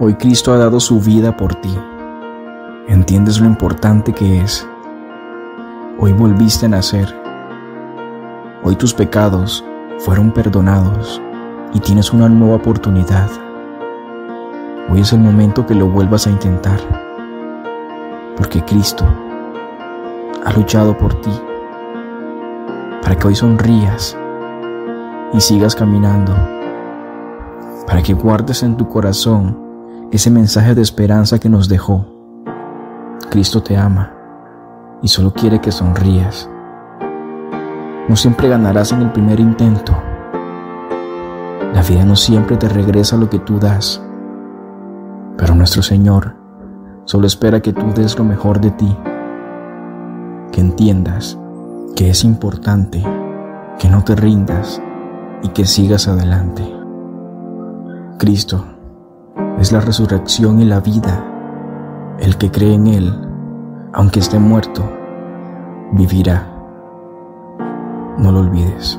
Hoy Cristo ha dado su vida por ti. ¿Entiendes lo importante que es? Hoy volviste a nacer. Hoy tus pecados fueron perdonados y tienes una nueva oportunidad. Hoy es el momento que lo vuelvas a intentar, porque Cristo ha luchado por ti, para que hoy sonrías y sigas caminando, para que guardes en tu corazón ese mensaje de esperanza que nos dejó. Cristo te ama y solo quiere que sonrías. No siempre ganarás en el primer intento. La vida no siempre te regresa lo que tú das. Pero nuestro Señor solo espera que tú des lo mejor de ti. Que entiendas que es importante que no te rindas y que sigas adelante. Cristo es la resurrección y la vida. El que cree en Él, aunque esté muerto, vivirá. No lo olvides.